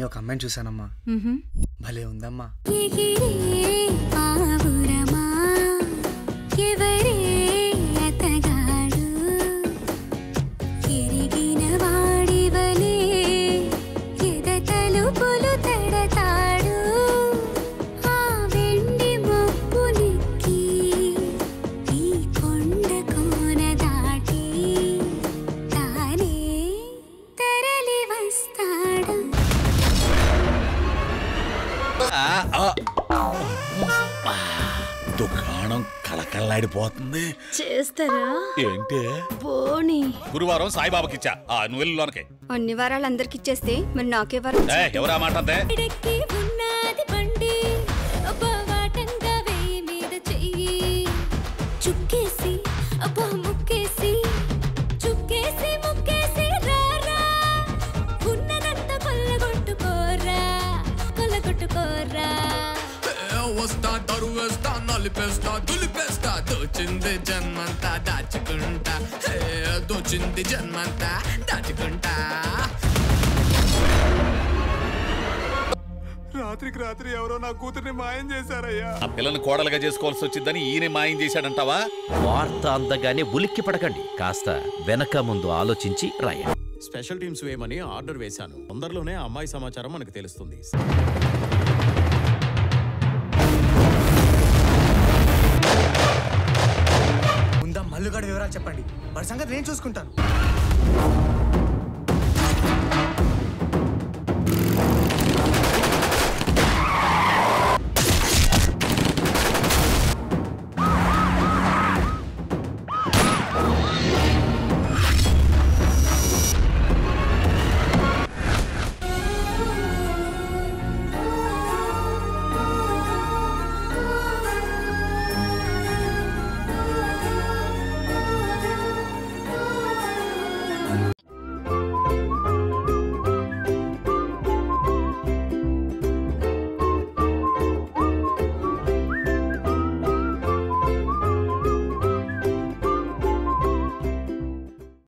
అని ఒక అమ్మాయిని చూశానమ్మా. మ్హూ. భలే ఉందమ్మా. దుకాణం కళకళలాడిపోతుంది. చేస్తారా? ఏంటి? పోనీ. గురువారం సాయిబాబాకి ఇచ్చా ఆ నువ్వు లోనకి. అన్ని వారాలు అందరికి ఇచ్చేస్తే మరి నాకెవరు ఏ, ఎవరా మాట అంతే? చుక్కేసి వస్తా తరువేస్తా నలిపేస్తా దులిపేస్తా దోచింది జన్మంతా దాచుకుంటా. దోచింది జన్మంతా దాచుకుంటా. రాత్రికి రాత్రి ఎవరో నా కూతుర్ని మాయం చేశారయ్యా. ఆ పిల్లని కోడలుగా చేసుకోవాల్సి వచ్చిందని ఈయన మాయం చేశాడంటావా? వార్త అందగానే ఉలిక్కి పడకండి. కాస్త వెనక ముందు ఆలోచించి రాయండి. స్పెషల్ టీమ్స్ వేయమని ఆర్డర్ వేశాను. తొందరలోనే అమ్మాయి సమాచారం మనకు తెలుస్తుంది. చెప్పండి. వాడి సంగతి నేను చూసుకుంటాను.